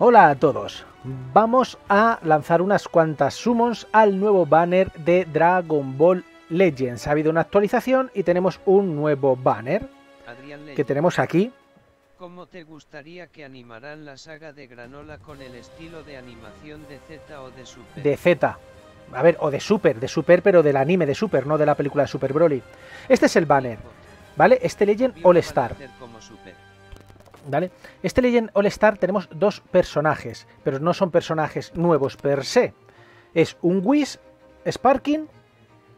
Hola a todos, vamos a lanzar unas cuantas summons al nuevo banner de Dragon Ball Legends. Ha habido una actualización y tenemos un nuevo banner que tenemos aquí. ¿Cómo te gustaría que animaran la saga de Granola con el estilo de animación de Z o de Super? De Z. A ver, o de Super, de Super, pero del anime de Super, no de la película de Super Broly. Este es el banner, ¿vale? Este Legend All Star. ¿Vale? Este Legend All Star tenemos dos personajes, pero no son personajes nuevos per se. Es un Whis, Sparking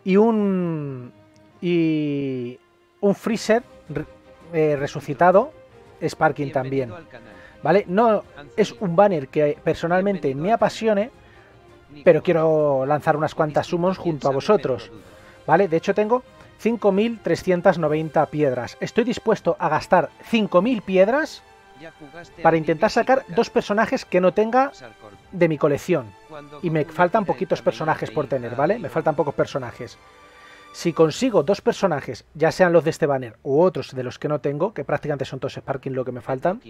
y un. y. un Freezer eh, resucitado, Sparking también. ¿Vale? No es un banner que personalmente me apasione, pero quiero lanzar unas cuantas sumos junto a vosotros. ¿Vale? De hecho tengo 5.390 piedras. Estoy dispuesto a gastar 5.000 piedras para intentar sacar dos personajes que no tenga de mi colección. Y me faltan poquitos personajes por tener, ¿vale? Me faltan pocos personajes. Si consigo dos personajes, ya sean los de este banner u otros de los que no tengo, que prácticamente son todos Sparking lo que me faltan,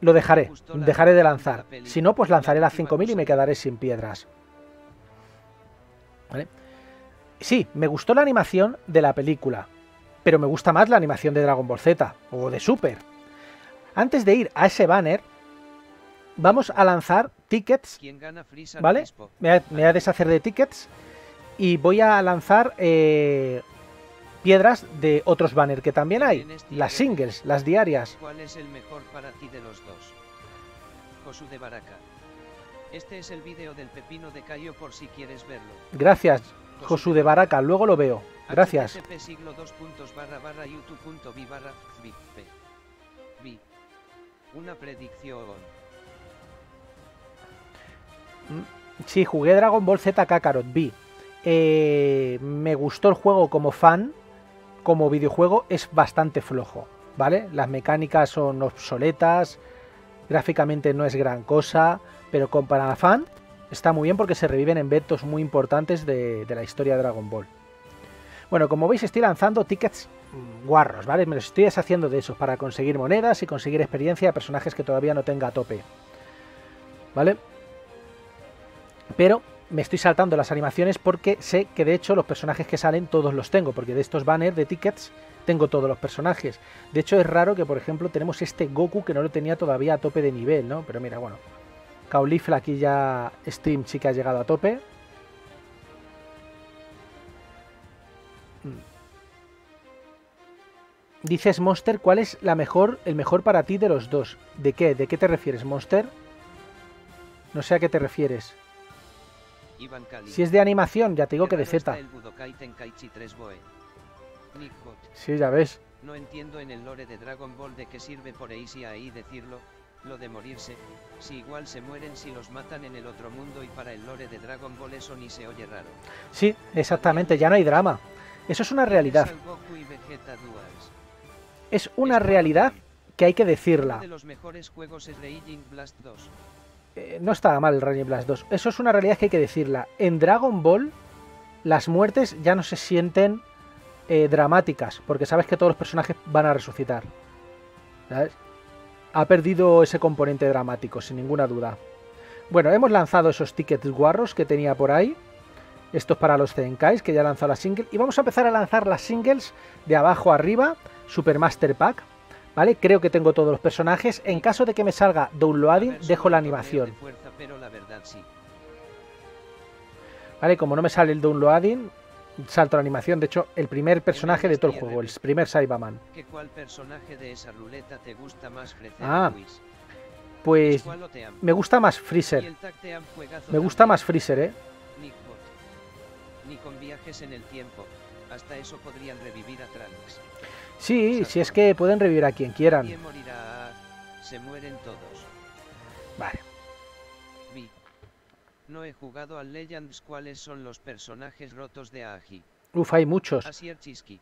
lo dejaré, dejaré de lanzar. Si no, pues lanzaré las 5.000 y me quedaré sin piedras. ¿Vale? Sí, me gustó la animación de la película, pero me gusta más la animación de Dragon Ball Z o de Super. Antes de ir a ese banner, vamos a lanzar tickets, ¿vale? Me voy a, deshacer de tickets y voy a lanzar eh, piedras de otros banners que también hay, las singles, las diarias. ¿Cuál es el mejor para ti de los dos? Josu de Baraka. Este es el vídeo del pepino de Cayo por si quieres verlo. Gracias, Josu de Baraka, luego lo veo. Gracias. Una predicción. Mm, sí, jugué Dragon Ball Z Kakarot, vi. Eh, me gustó el juego como fan, como videojuego es bastante flojo, ¿vale? Las mecánicas son obsoletas, gráficamente no es gran cosa, pero para fan está muy bien porque se reviven eventos muy importantes de, la historia de Dragon Ball. Bueno, como veis estoy lanzando tickets guarros, ¿vale? Me los estoy deshaciendo de esos para conseguir monedas y conseguir experiencia de personajes que todavía no tenga a tope. ¿Vale? Pero me estoy saltando las animaciones porque sé que de hecho los personajes que salen todos los tengo, porque de estos banners de tickets tengo todos los personajes. De hecho es raro que por ejemplo tenemos este Goku que no lo tenía todavía a tope de nivel, ¿no? Pero mira, bueno, Caulifla aquí ya Stream sí que ha llegado a tope. Mm. Dices Monster, ¿cuál es la mejor, el mejor para ti de los dos? ¿De qué? ¿De qué te refieres, Monster? No sé a qué te refieres. Si es de animación, ya te digo que de Z. Sí, ya ves. No entiendo en el lore de Dragon Ball de qué sirve por Easy ahí decirlo, lo de morirse, si igual se mueren si los matan en el otro mundo y para el lore de Dragon Ball eso ni se oye raro. Sí, exactamente, ya no hay drama. Eso es una realidad. Es una realidad que hay que decirla. de los mejores juegos es Blast 2. Eh, no estaba mal el Raging Blast 2. Eso es una realidad que hay que decirla. En Dragon Ball, las muertes ya no se sienten eh, dramáticas, porque sabes que todos los personajes van a resucitar. Ha perdido ese componente dramático, sin ninguna duda. Bueno, hemos lanzado esos tickets guarros que tenía por ahí. Estos para los Zenkais, que ya lanzado la single. Y vamos a empezar a lanzar las singles de abajo arriba. Super Master Pack. ¿Vale? Creo que tengo todos los personajes. En caso de que me salga downloading, dejo la animación. ¿Vale? Como no me sale el downloading, salto la animación. De hecho, el primer personaje de todo el juego, el primer Saibaman. ¿Cuál personaje de esa ruleta te gusta más Ah, pues me gusta más Freezer. Me gusta más Freezer, ¿eh? Ni con viajes en el tiempo. Hasta eso podrían revivir a Trunks. Sí, si es que pueden revivir a quien quieran. ¿Quién morirá? Se mueren todos. Vale. No he jugado al Legends. ¿Cuáles son los personajes rotos de Agi? Uf, hay muchos.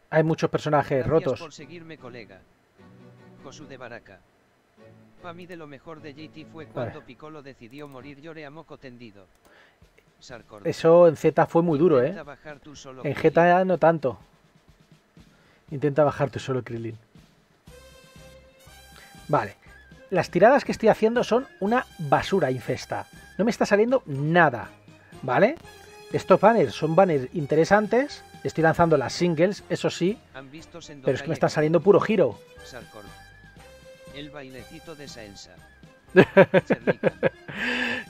Hay muchos personajes Gracias rotos. por seguirme, colega. Josu de Baraka. Para mí de lo mejor de JT fue cuando Piccolo decidió morir lloré a moco tendido. Eso en Z fue muy duro, ¿eh? En GTA no tanto. Intenta bajar tú solo, Krillin. Vale. Las tiradas que estoy haciendo son una basura infesta. No me está saliendo nada, ¿vale? Estos banners son banners interesantes. Estoy lanzando las singles, eso sí. Pero es que me está saliendo puro giro. El bailecito de Saensa.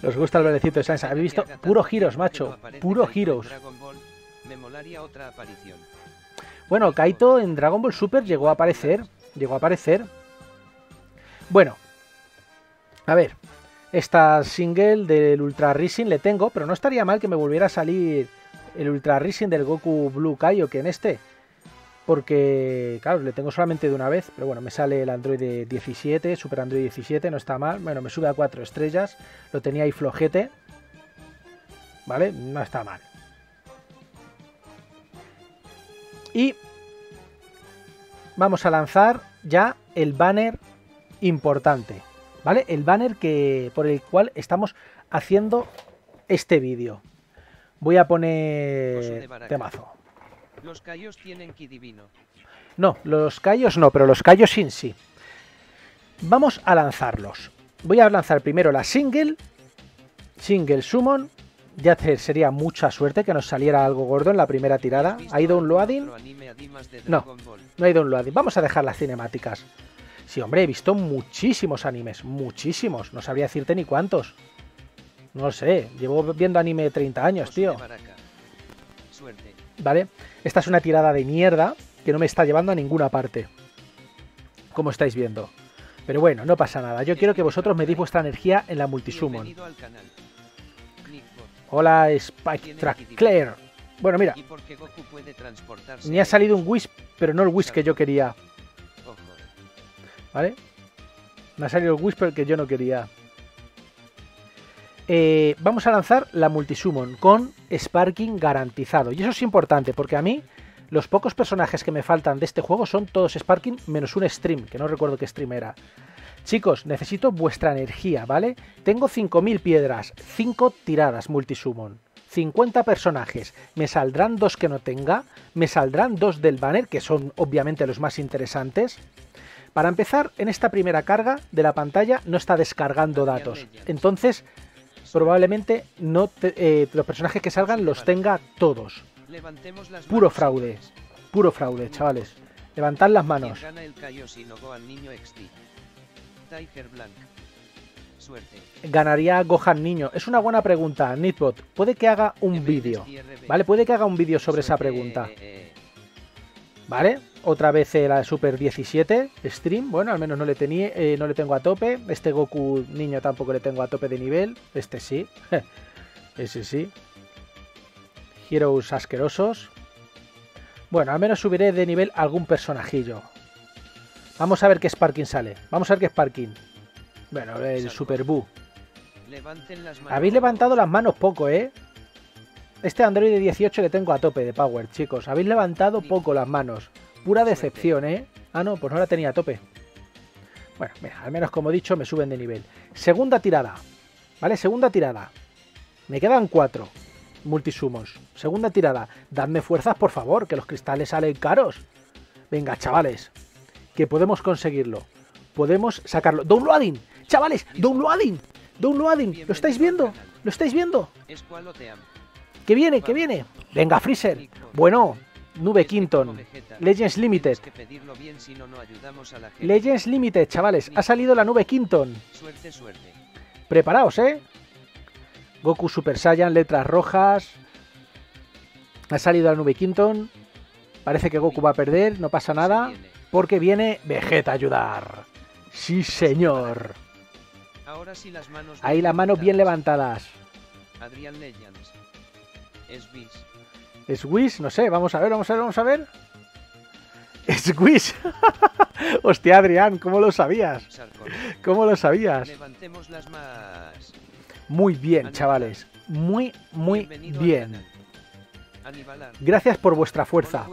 Nos gusta el bailecito de Saensa. Habéis visto puro giros, macho. Puro giros. Bueno, Kaito en Dragon Ball Super llegó a aparecer. Llegó a aparecer. Bueno. A ver. Esta single del Ultra Rising le tengo, pero no estaría mal que me volviera a salir el Ultra Rising del Goku Blue Kaioken este. Porque, claro, le tengo solamente de una vez, pero bueno, me sale el Android 17, Super Android 17, no está mal. Bueno, me sube a 4 estrellas, lo tenía ahí flojete. ¿Vale? No está mal. Y vamos a lanzar ya el banner importante. ¿Vale? El banner que, por el cual estamos haciendo este vídeo. Voy a poner temazo. Los callos tienen ki divino. No, los callos no, pero los callos sin sí. Vamos a lanzarlos. Voy a lanzar primero la single. Single summon. Ya sería mucha suerte que nos saliera algo gordo en la primera tirada. ¿Ha ido un loading? No, no ha ido un loading. Vamos a dejar las cinemáticas. Sí, hombre, he visto muchísimos animes. Muchísimos. No sabría decirte ni cuántos. No sé, llevo viendo anime 30 años, tío. ¿Vale? Esta es una tirada de mierda que no me está llevando a ninguna parte. Como estáis viendo. Pero bueno, no pasa nada. Yo quiero que vosotros me deis vuestra energía en la multisummon. Hola, Spike Claire. Bueno, mira. Ni ha salido un Wisp, pero no el Wisp que yo quería. ¿Vale? Me ha salido el Whisper que yo no quería. Eh, vamos a lanzar la Multisummon con Sparking garantizado. Y eso es importante porque a mí los pocos personajes que me faltan de este juego son todos Sparking menos un stream, que no recuerdo qué stream era. Chicos, necesito vuestra energía, ¿vale? Tengo 5.000 piedras, 5 tiradas Multisummon, 50 personajes. Me saldrán dos que no tenga, me saldrán dos del banner, que son obviamente los más interesantes. Para empezar, en esta primera carga de la pantalla no está descargando datos. Entonces, probablemente no eh, los personajes que salgan los tenga todos. Puro fraude. Puro fraude, chavales. Levantad las manos. Ganaría Gohan Niño. Es una buena pregunta, Nitbot. Puede que haga un vídeo. ¿Vale? Puede que haga un vídeo sobre esa pregunta. ¿Vale? Otra vez la Super 17 Stream. Bueno, al menos no le, tenía, eh, no le tengo a tope. Este Goku niño tampoco le tengo a tope de nivel. Este sí. Ese sí. Heroes asquerosos. Bueno, al menos subiré de nivel algún personajillo. Vamos a ver qué Sparking sale. Vamos a ver qué Sparking. Bueno, el Super Buu. Habéis levantado las manos poco, ¿eh? Este Android de 18 le tengo a tope de power, chicos. Habéis levantado poco las manos. Pura decepción, ¿eh? Ah, no, pues no la tenía a tope. Bueno, mira, al menos como he dicho, me suben de nivel. Segunda tirada. ¿Vale? Segunda tirada. Me quedan cuatro multisumos. Segunda tirada. Dadme fuerzas, por favor, que los cristales salen caros. Venga, chavales. Que podemos conseguirlo. Podemos sacarlo. ¡Downloading! ¡Chavales! ¡Downloading! ¡Downloading! ¿Lo estáis viendo? ¿Lo estáis viendo? ¿Qué viene? ¿Qué viene? Venga, Freezer. Bueno, Nube Quinton. Legends Limited. Legends Limited, chavales. Ha salido la Nube Quinton. Preparaos, ¿eh? Goku Super Saiyan, letras rojas. Ha salido la Nube Quinton. Parece que Goku va a perder, no pasa nada. Porque viene Vegeta a ayudar. Sí, señor. Ahí las manos bien levantadas. Adrian Legends. Es ¿Es Wish? No sé, vamos a ver, vamos a ver, vamos a ver. Es Wish. Hostia, Adrián, ¿cómo lo sabías? ¿Cómo lo sabías? Muy bien, chavales. Muy, muy bien. Gracias por vuestra fuerza.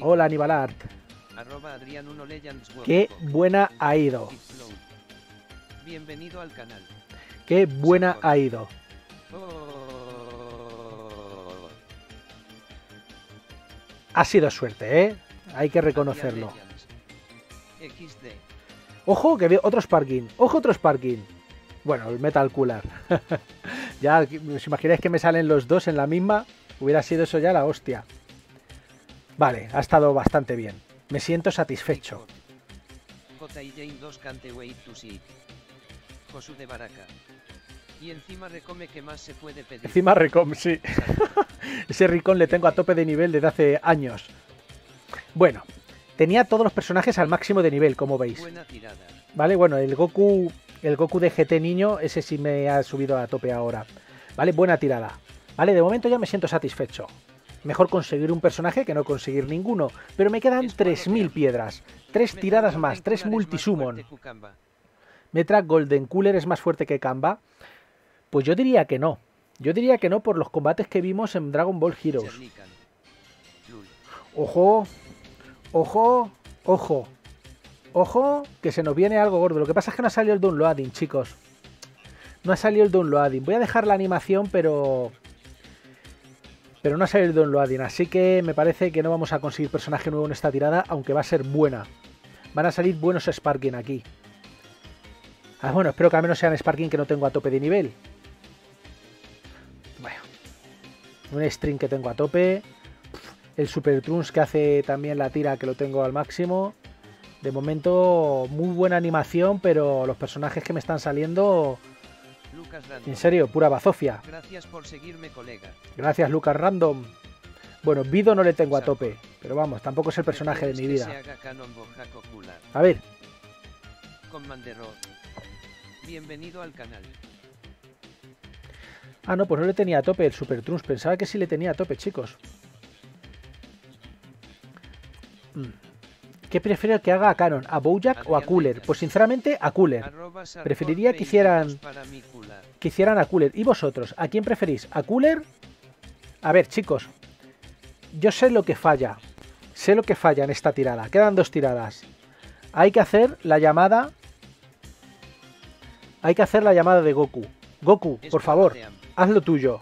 Hola, Anibalart. Qué buena ha ido. Bienvenido al canal. Qué buena ha ido. Ha sido suerte, ¿eh? Hay que reconocerlo. Ojo, que veo otro Sparking. Ojo, otro Sparking. Bueno, el Metal Cooler. ya, os imagináis que me salen los dos en la misma. Hubiera sido eso ya la hostia. Vale, ha estado bastante bien. Me siento satisfecho. de Baraka. Y encima recome que más se puede pedir. Encima recom, sí. Ese ricón le tengo a tope de nivel desde hace años. Bueno, tenía todos los personajes al máximo de nivel, como veis. Vale, bueno, el Goku, el Goku de GT niño, ese sí me ha subido a tope ahora. Vale, buena tirada. Vale, de momento ya me siento satisfecho. Mejor conseguir un personaje que no conseguir ninguno. Pero me quedan 3.000 piedras. Tres tiradas más, tres multisummon. Metra Golden Cooler es más fuerte que Kamba. Pues yo diría que no. Yo diría que no por los combates que vimos en Dragon Ball Heroes. Ojo, ojo, ojo. Ojo, que se nos viene algo gordo. Lo que pasa es que no ha salido el downloading, chicos. No ha salido el downloading. Voy a dejar la animación, pero... Pero no ha salido el downloading. Así que me parece que no vamos a conseguir personaje nuevo en esta tirada, aunque va a ser buena. Van a salir buenos Sparking aquí. Ah, bueno, espero que al menos sean Sparking que no tengo a tope de nivel. Un string que tengo a tope, el Super Trunks que hace también la tira que lo tengo al máximo. De momento, muy buena animación, pero los personajes que me están saliendo. En serio, pura bazofia. Gracias por seguirme, colega. Gracias, Lucas Random. Bueno, Vido no le tengo a tope, pero vamos, tampoco es el personaje de mi vida. A ver. Bienvenido al canal. Ah, no, pues no le tenía a tope el Super Trunks. Pensaba que sí le tenía a tope, chicos. Mm. ¿Qué prefiero que haga a Canon? ¿A Bojack o a Cooler? Pues sinceramente a Cooler. Preferiría que hicieran, que hicieran a Cooler. ¿Y vosotros? ¿A quién preferís? ¿A Cooler? A ver, chicos. Yo sé lo que falla. Sé lo que falla en esta tirada. Quedan dos tiradas. Hay que hacer la llamada... Hay que hacer la llamada de Goku. Goku, por favor, haz lo tuyo.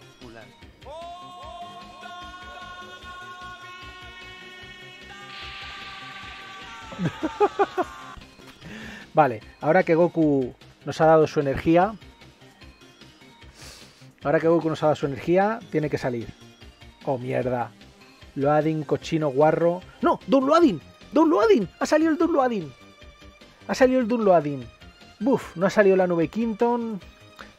vale, ahora que Goku nos ha dado su energía, ahora que Goku nos ha dado su energía, tiene que salir. Oh, mierda. Loading, cochino, guarro. ¡No! ¡Don Loading! ¡Don Loading! ¡Ha salido el Don Loading! Ha salido el Don Loading. Buf, no ha salido la nube Quinton.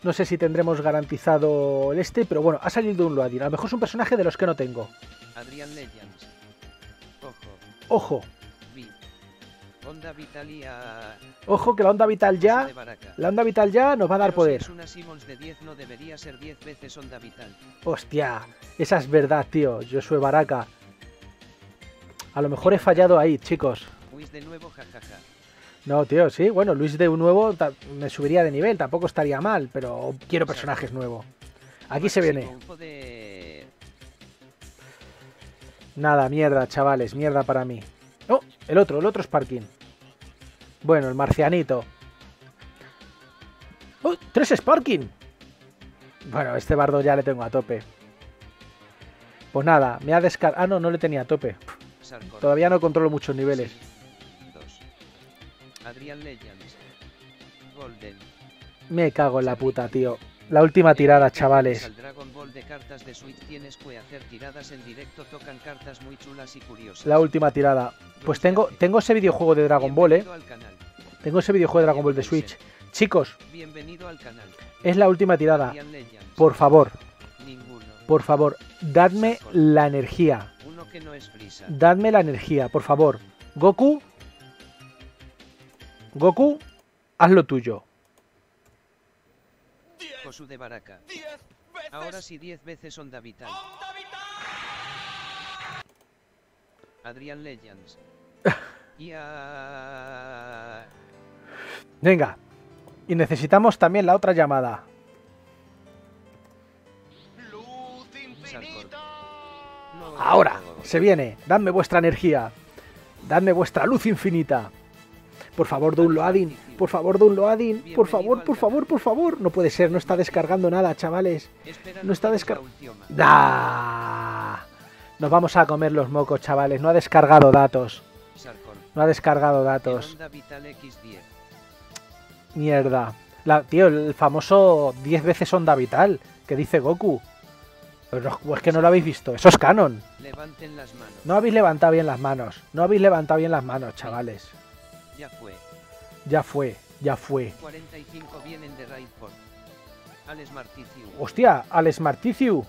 No sé si tendremos garantizado el este, pero bueno, ha salido un Loadin. A lo mejor es un personaje de los que no tengo. Adrian Legends. Ojo. Ojo. Onda Vitalia... Ojo que la onda vital ya, la onda vital ya nos va a dar poder. Si es una Simmons de 10 no debería ser 10 veces onda vital. Hostia, esa es verdad, tío. Yo soy Baraka. A lo mejor he fallado ahí, chicos. Luis de nuevo, jajaja. No, tío, sí. Bueno, Luis de un nuevo me subiría de nivel, tampoco estaría mal, pero quiero personajes nuevos. Aquí se viene. Nada, mierda, chavales, mierda para mí. Oh, el otro, el otro Sparking. Bueno, el marcianito. ¡Oh! ¡Tres Sparking! Bueno, este bardo ya le tengo a tope. Pues nada, me ha descargado... Ah, no, no le tenía a tope. Todavía no controlo muchos niveles. Adrian Legends. Golden. Me cago en la puta, tío. La última tirada, chavales. Dragon Ball de cartas de Switch tienes que hacer tiradas en directo, tocan cartas muy chulas y curiosas. La última tirada. Pues tengo, tengo ese videojuego de Dragon Ball, eh. Tengo ese videojuego de Dragon Ball de Switch. Chicos, bienvenido al canal. Es la última tirada. Por favor. Por favor, dadme la energía. Dadme la energía, por favor. Goku, Goku, haz lo tuyo. Josu de Baraka. Ahora sí 10 veces Onda Vital. Adrian Legends. Venga. Y necesitamos también la otra llamada. Ahora, se viene. Dadme vuestra energía. Dadme vuestra luz infinita. Por favor, downloading. Por favor, downloading. Por favor, por favor, por favor. No puede ser, no está descargando nada, chavales. No está descargando. Nos vamos a comer los mocos, chavales. No ha descargado datos. No ha descargado datos. Mierda. La, tío, el famoso 10 veces onda vital que dice Goku. Pero es que no lo habéis visto. Eso es canon. Levanten las manos. No habéis levantado bien las manos. No habéis levantado bien las manos, chavales. Ya fue. Ya fue, ya fue. 45 vienen de Raidport. Alex Marticiu. Hostia, Alex Marticiu.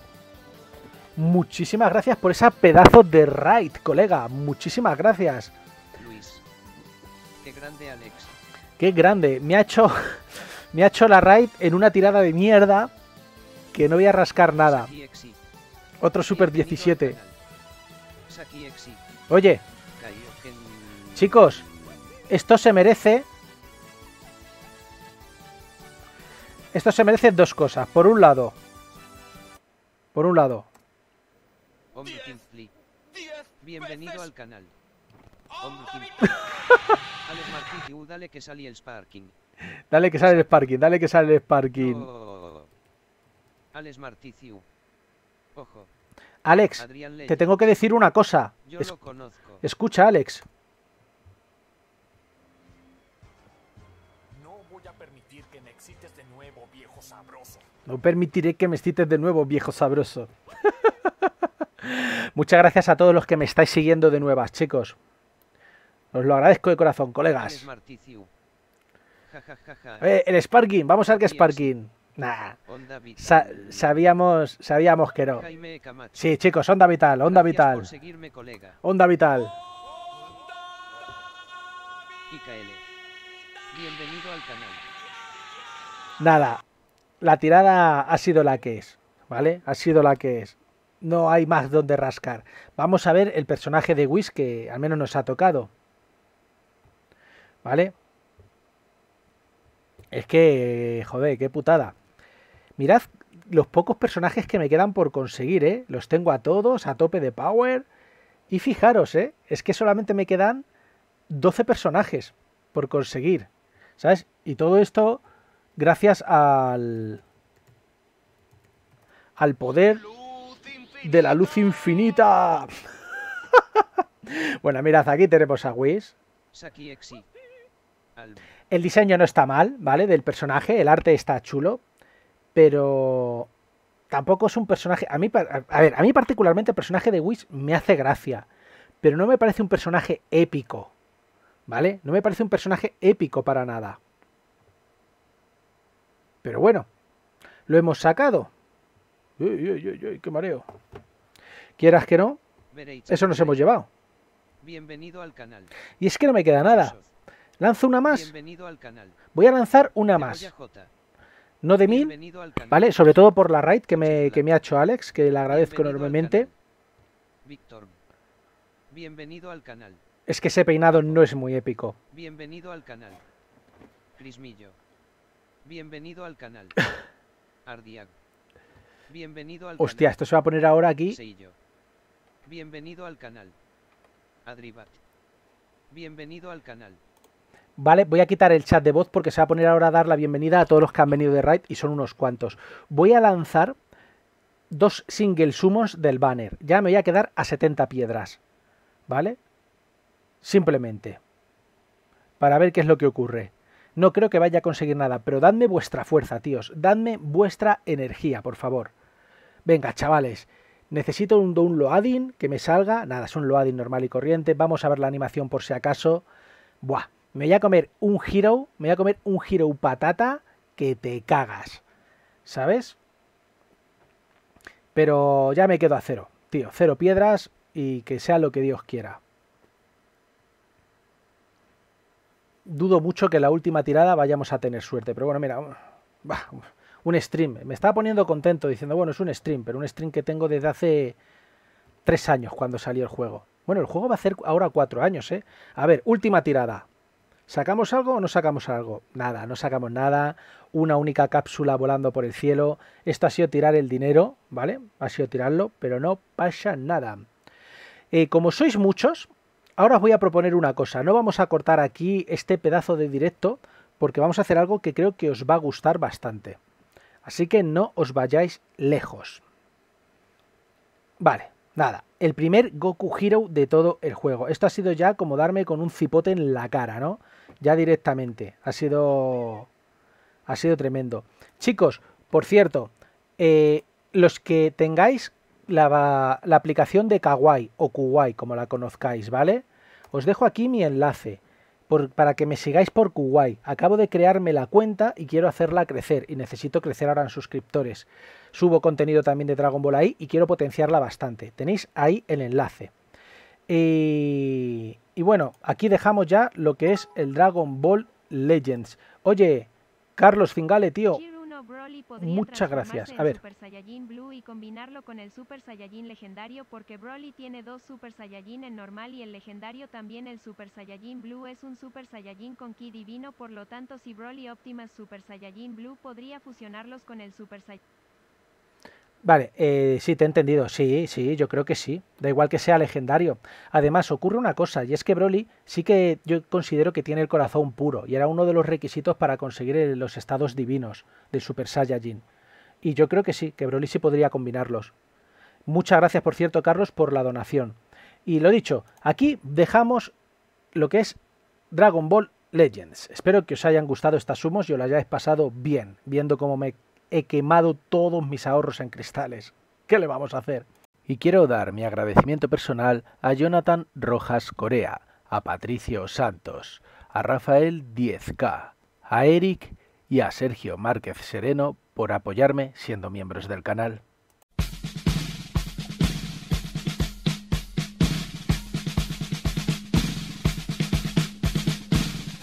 Muchísimas gracias por esa pedazo de raid, colega. Muchísimas gracias. Luis. Qué grande Alex. Qué grande. Me ha hecho me ha hecho la raid en una tirada de mierda que no voy a rascar nada. Otro Super Bienvenido al 17. canal. Saki Exi. Oye, chicos, esto se merece Esto se merece dos cosas. Por un lado, por un lado, Hombre Kingsley. Bienvenido al canal. Hombre Kingsley. Alex Marticiu, dale que salí el Sparking. dale que sale el Sparking, dale que sale el Sparking. Oh. Alex Marticiu. Ojo. Alex, te tengo que decir una cosa. Yo Es- lo conozco. escucha, Alex. Excites de nuevo, viejo sabroso. No permitiré que me cites de nuevo, viejo sabroso. Muchas gracias a todos los que me estáis siguiendo de nuevas, chicos. Os lo agradezco de corazón, colegas. Eh, el Sparking, vamos a ver qué es Yes. Sparking. Nah, sa- sabíamos, sabíamos que no. Sí, chicos, onda vital, onda vital. Onda vital. Bienvenido al canal. Nada, la tirada ha sido la que es, ¿vale? Ha sido la que es. No hay más donde rascar. Vamos a ver el personaje de Whis que al menos nos ha tocado. ¿Vale? Es que, joder, qué putada. Mirad los pocos personajes que me quedan por conseguir, ¿eh? Los tengo a todos, a tope de power. Y fijaros, ¿eh? Es que solamente me quedan 12 personajes por conseguir. ¿Sabes? Y todo esto gracias al al poder de la luz infinita. bueno, mirad, aquí tenemos a Whis. El diseño no está mal, ¿vale? Del personaje, el arte está chulo, pero tampoco es un personaje. A mí, a ver, a mí particularmente el personaje de Whis me hace gracia, pero no me parece un personaje épico, ¿vale? No me parece un personaje épico para nada. Pero bueno, lo hemos sacado. Uy, uy, uy, uy, qué mareo. Quieras que no, eso nos hemos llevado. Bienvenido al canal. Y es que no me queda nada. Lanzo una más. Bienvenido al canal. Voy a lanzar una más. No de mil, Bienvenido al canal. ¿Vale? Sobre todo por la raid que me, que me ha hecho Alex, que le agradezco enormemente. Víctor. Bienvenido al canal. Es que ese peinado no es muy épico. Bienvenido al canal. Crismillo. Bienvenido al canal. Ardiag. Bienvenido al Hostia, canal. esto se va a poner ahora aquí. Seillo. Bienvenido al canal. Adribat. Bienvenido al canal. Vale, voy a quitar el chat de voz porque se va a poner ahora a dar la bienvenida a todos los que han venido de raid y son unos cuantos. Voy a lanzar dos single sumos del banner. Ya me voy a quedar a 70 piedras. ¿Vale? Simplemente. Para ver qué es lo que ocurre. No creo que vaya a conseguir nada, pero dadme vuestra fuerza, tíos. Dadme vuestra energía, por favor. Venga, chavales. Necesito un, un loading que me salga. Nada, es un loading normal y corriente. Vamos a ver la animación por si acaso. Buah, me voy a comer un hero, me voy a comer un hero patata que te cagas. ¿Sabes? Pero ya me quedo a cero, tío. Cero piedras y que sea lo que Dios quiera. Dudo mucho que la última tirada vayamos a tener suerte. Pero bueno, mira, un stream. Me estaba poniendo contento diciendo, bueno, es un stream, pero un stream que tengo desde hace tres años cuando salió el juego. Bueno, el juego va a hacer ahora cuatro años, ¿eh? A ver, última tirada. ¿Sacamos algo o no sacamos algo? Nada, no sacamos nada. Una única cápsula volando por el cielo. Esto ha sido tirar el dinero, ¿vale? Ha sido tirarlo, pero no pasa nada. Eh, como sois muchos, ahora os voy a proponer una cosa. No vamos a cortar aquí este pedazo de directo porque vamos a hacer algo que creo que os va a gustar bastante. Así que no os vayáis lejos. Vale, nada. El primer Goku Hero de todo el juego. Esto ha sido ya como darme con un cipote en la cara, ¿no? Ya directamente. Ha sido Ha sido tremendo. Chicos, por cierto, eh, los que tengáis la, aplicación de Kawaii o Kuwai, como la conozcáis, ¿vale? Os dejo aquí mi enlace para que me sigáis por Kuwai. Acabo de crearme la cuenta y quiero hacerla crecer y necesito crecer ahora en suscriptores. Subo contenido también de Dragon Ball ahí y quiero potenciarla bastante. Tenéis ahí el enlace. Y, y bueno, aquí dejamos ya lo que es el Dragon Ball Legends. Oye, Carlos Fingale, tío, Muchas gracias. A ver. Super Saiyajin Blue y combinarlo con el Super Saiyajin legendario porque Broly tiene dos Super Saiyajin en normal y el legendario también el Super Saiyajin Blue es un Super Saiyajin con Ki divino por lo tanto si Broly optimas Super Saiyajin Blue podría fusionarlos con el Super Saiyajin Vale, eh, sí, te he entendido. Sí, sí, yo creo que sí. Da igual que sea legendario. Además, ocurre una cosa, y es que Broly sí que yo considero que tiene el corazón puro, y era uno de los requisitos para conseguir los estados divinos del Super Saiyajin. Y yo creo que sí, que Broly sí podría combinarlos. Muchas gracias, por cierto, Carlos, por la donación. Y lo dicho, aquí dejamos lo que es Dragon Ball Legends. Espero que os hayan gustado estas sumos y os las hayáis pasado bien, viendo cómo me he quemado todos mis ahorros en cristales. ¿Qué le vamos a hacer? Y quiero dar mi agradecimiento personal a Jonathan Rojas Corea, a Patricio Santos, a Rafael 10K, a Eric y a Sergio Márquez Sereno por apoyarme siendo miembros del canal.